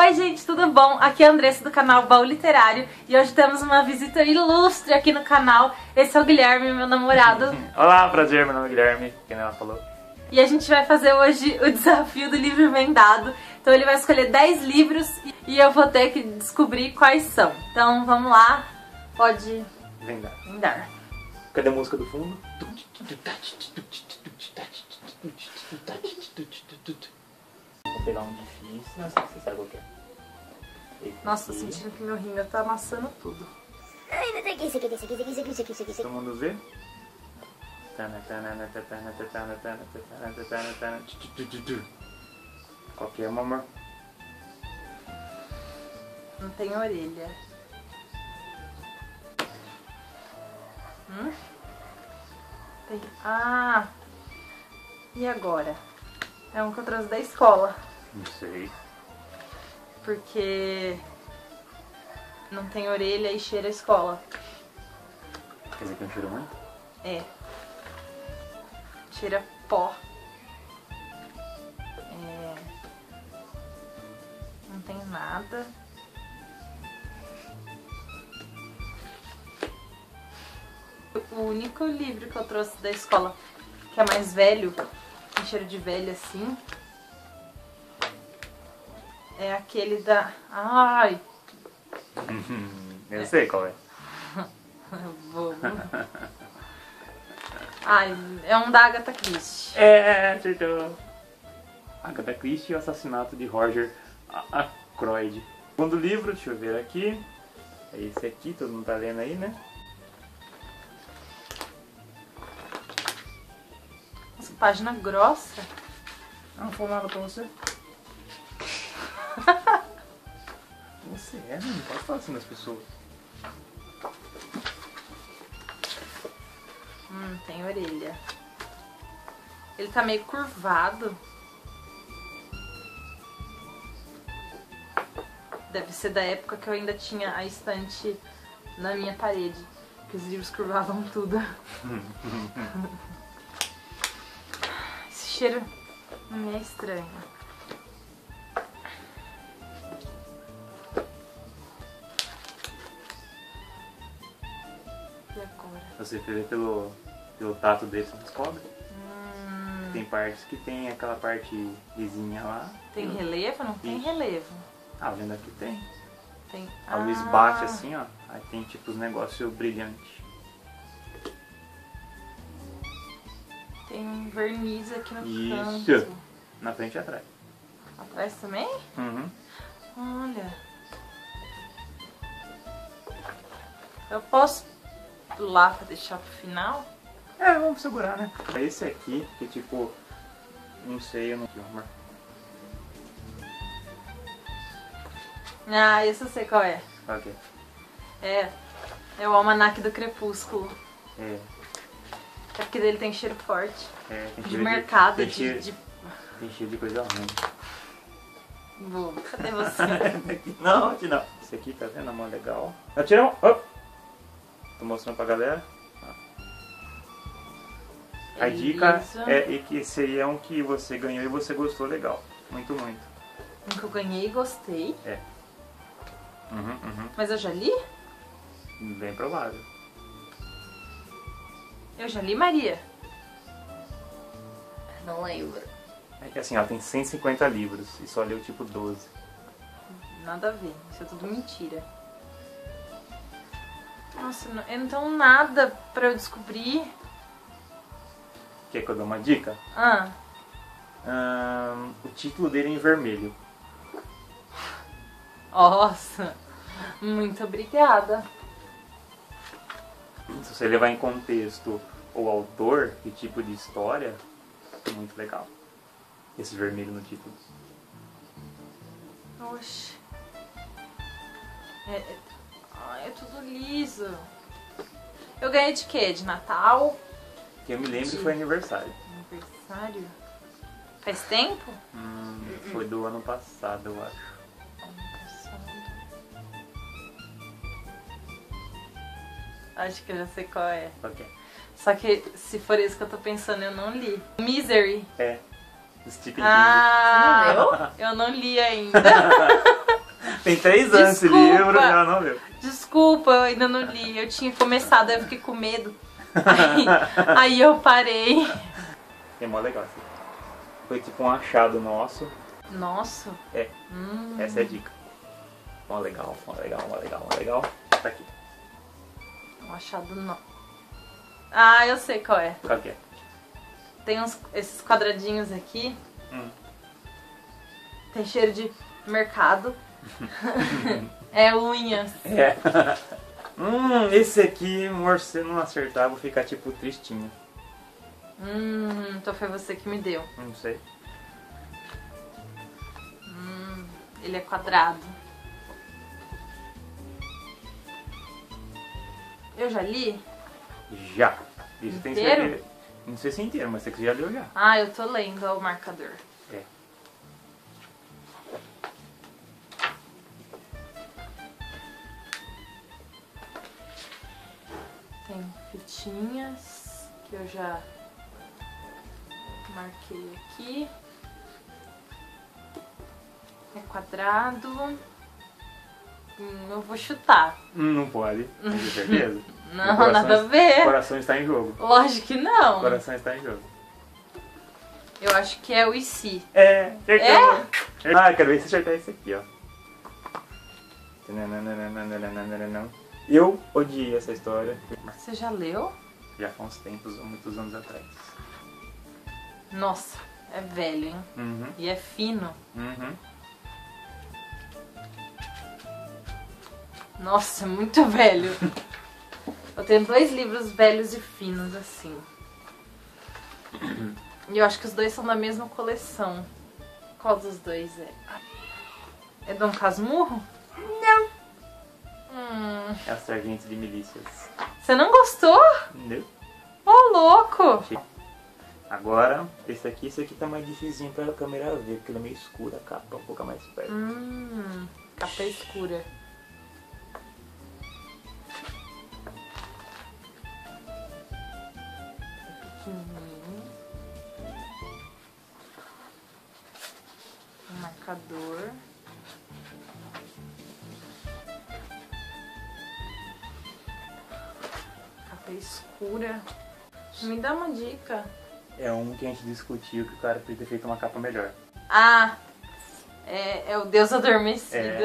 Oi gente, tudo bom? Aqui é a Andressa do canal Baú Literário e hoje temos uma visita ilustre aqui no canal. Esse é o Guilherme, meu namorado. Olá, prazer, meu nome é Guilherme, quem ela falou. E a gente vai fazer hoje o desafio do livro vendado. Então ele vai escolher 10 livros e eu vou ter que descobrir quais são. Então vamos lá, pode Vendar. vendar. Cadê a música do fundo? Vou pegar um difícil. Não sei se você sabe qual é. Esse Nossa, tô sentindo que meu rímel tá amassando tudo. Ai, meu Deus, isso aqui, isso aqui, isso aqui, isso aqui, isso aqui, isso aqui. Todo mundo vê? Qual que é, mamãe? Não tem orelha. Hum? Tem... Ah! E agora? É um que eu trouxe da escola. Não sei. Porque não tem orelha e cheira a escola. Quer dizer que não cheiro muito? É. Cheira pó. É. Não tem nada. O único livro que eu trouxe da escola que é mais velho, tem cheiro de velho assim, é aquele da. Ai! Eu sei qual é. Bobo. Ai, é um da Agatha Christie. É, acertou. Agatha Christie e o assassinato de Roger Ackroyd. Segundo livro, deixa eu ver aqui. É esse aqui, todo mundo tá lendo aí, né? Nossa, página grossa. Não, não nada pra você. você é, não pode falar assim das pessoas. Hum, tem orelha. Ele tá meio curvado. Deve ser da época que eu ainda tinha a estante na minha parede. Que os livros curvavam tudo. Esse cheiro não é estranho. Você vê pelo, pelo tato dele, você descobre. Hum, Tem partes que tem aquela parte lisinha lá. tem relevo? Não tem relevo. Ah, vendo aqui tem. Tem... A luz Ah, bate assim, ó. Aí tem tipo os negócios brilhantes. Tem um verniz aqui no Isso. canto. Na frente e atrás. Atrás também? Uhum. Olha. Eu posso pular pra deixar pro final? É, vamos segurar, né? Esse aqui, que tipo. Não sei, eu não. Amor. Ah, esse eu sei qual é. Ok. É. É o almanaque do crepúsculo. É. É porque dele tem cheiro forte. É, tem De cheiro mercado, tem de. cheiro, de... Tem cheiro de coisa ruim. Bobo. Cadê você? Não, aqui não. Esse aqui, tá vendo? A mão legal. Eu tiro a mão. Tô mostrando pra galera. A dica Isso. é que seria um que você ganhou e você gostou legal. Muito, muito. Um que eu ganhei e gostei. Uhum, Mas eu já li? uhum. Bem provável. Eu já li, Maria. Não lembro. É que assim, ela tem 150 livros e só leu tipo 12. Nada a ver, isso é tudo mentira. Nossa, então nada pra eu descobrir. Quer que eu dê uma dica? Ah, o título dele é em vermelho. nossa, muito obrigada. Se você levar em contexto o autor e tipo de história, muito legal. Esse vermelho no título. Oxe. É, é, ai, é tudo liso. Eu ganhei de quê? De Natal? Que eu me lembro Sim. foi aniversário. Aniversário? Faz tempo? Hum, foi do ano passado, eu acho. Acho que eu já sei qual é. Ok. Só que se for isso que eu tô pensando, eu não li. Misery. É. Stephen King. Ah, eu não li ainda. Tem três anos esse livro e ela não leu. Desculpa, eu ainda não li. Eu tinha começado, eu fiquei com medo. Aí, aí eu parei. É mó legal assim. Foi tipo um achado nosso. Nossa. É, Hum, essa é a dica. Mó legal, mó legal, mó legal, mó legal. Tá aqui. um achado não. Ah, eu sei qual é. Qual que é? Tem uns, esses quadradinhos aqui. Hum. Tem cheiro de mercado. É unhas. É. hum, esse aqui, amor, se não acertar, eu vou ficar tipo tristinho. Hum, então foi você que me deu. Não sei. Hum, ele é quadrado. Eu já li? Já. Isso tem Inteiro? certeza. Não sei se é inteiro, mas você que já leu já. Ah, eu tô lendo ó, o marcador. É. Tem fitinhas que eu já marquei aqui. É quadrado. Hum, eu vou chutar. Hum, Não pode. Tem certeza? Não, coração nada a es- O ver. coração está em jogo. Lógico que O não. coração está em jogo. Eu acho que é o IC. É, acertou. Ah, quero ver se acertar esse aqui, ó. Nananana. Eu odiei essa história. Você já leu? Já faz uns tempos, muitos anos atrás. Nossa, é velho, hein? Uhum, E é fino. uhum. Nossa, é muito velho. Eu tenho dois livros velhos e finos, assim. E eu acho que os dois são da mesma coleção. Qual dos dois é? É Dom Casmurro? Não. É o sargento de milícias. você não gostou? Entendeu? Ô, louco! Agora, esse aqui, esse aqui tá mais difícil pra câmera ver, porque ele é meio escuro, a capa um pouco mais perto. Hum, capa escura. Pequenininho. Um marcador. Capa escura. Me dá uma dica. É um que a gente discutiu que o cara podia ter feito uma capa melhor. Ah, é, é o Deus Adormecido.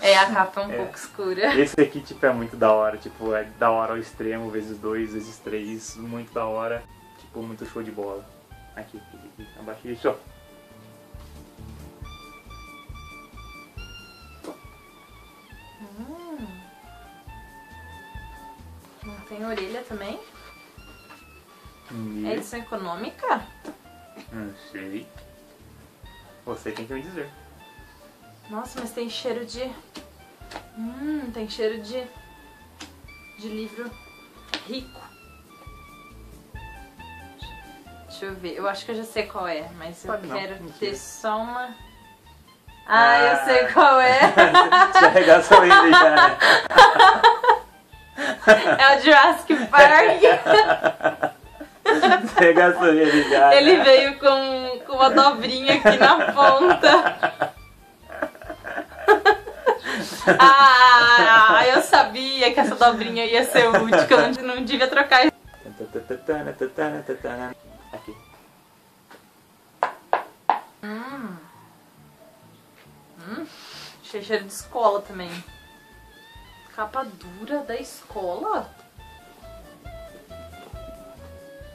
É, a capa é um É. pouco escura. Esse aqui, tipo, é muito da hora. Tipo, é da hora ao extremo, vezes dois, vezes três. Muito da hora. Tipo, muito show de bola. Aqui, aqui, aqui. Abaixo ó. Tem orelha também? E- É edição econômica? Não sei. Você tem que me dizer. Nossa, mas tem cheiro de. Hum, tem cheiro de. de livro rico. Deixa eu ver, eu acho que eu já sei qual é, mas eu Pode não, quero mentira. ter só uma. Ah, eu Ah. sei qual é! Se arregaçou ele já, né? É o Jurassic Park! Se arregaçou ele veio com, com uma dobrinha aqui na ponta. Ah, eu sabia que essa dobrinha ia ser útil, que eu não, não devia trocar. Aqui. Hum. Hum, cheiro de escola também. Capa dura da escola?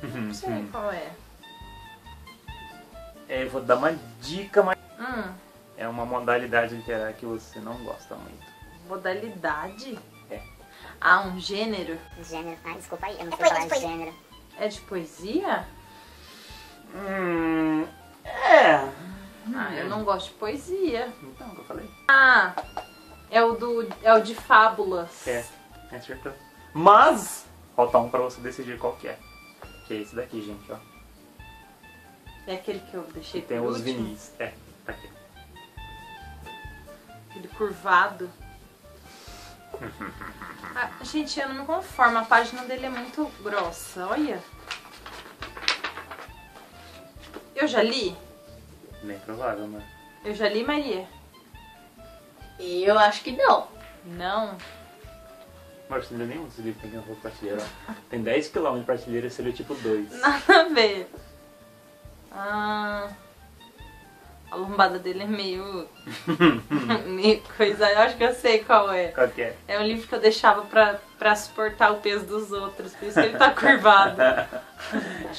Não sei qual é. É, eu vou dar uma dica, mas Hum, é uma modalidade literária que você não gosta muito. modalidade? É. Ah, um gênero? Gênero. Ah, desculpa aí, eu não É sei falar assim. gênero. É de poesia? Hum. É. Ah, eu não gosto de poesia. Então, o que eu falei? Ah, é o do. É o de fábulas. É, acertou. Mas, falta um pra você decidir qual que é. Que é esse daqui, gente, ó. É aquele que eu deixei Que tem os último. vinis. É, tá aqui. Aquele curvado. Ah, gente, eu não me conformo. A página dele é muito grossa. Olha. Eu já li? Bem provável, né? Eu já li, Maria? Eu acho que não. Não. Mas não leu nenhum desses livros que tem na prateleira. Tem 10 km de prateleira, você leu tipo 2. Nada a ver. Ah, a lombada dele é meio. meio coisa. Eu acho que eu sei qual é. Qual que é? É um livro que eu deixava pra, pra suportar o peso dos outros, por isso que ele tá curvado.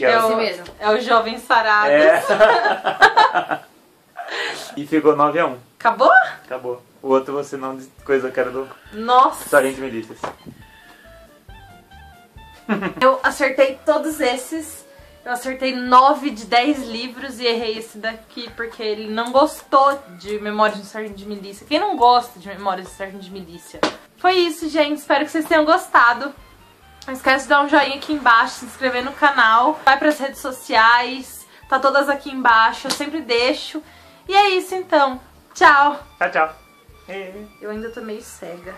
É Esse o, mesmo. é o Jovem Sarado. É. e ficou 9x1. Acabou? Acabou. O outro você não coisa que era do Nossa! Sargento Milícias. Eu acertei todos esses. Eu acertei 9 de 10 livros e errei esse daqui porque ele não gostou de Memórias de um Sargento de Milícia. Quem não gosta de Memórias de um Sargento de Milícia? Foi isso, gente. Espero que vocês tenham gostado. Não esquece de dar um joinha aqui embaixo, se inscrever no canal, vai pras redes sociais, tá todas aqui embaixo, eu sempre deixo. E é isso então. Tchau! Tchau, tchau. É. Eu ainda tô meio cega.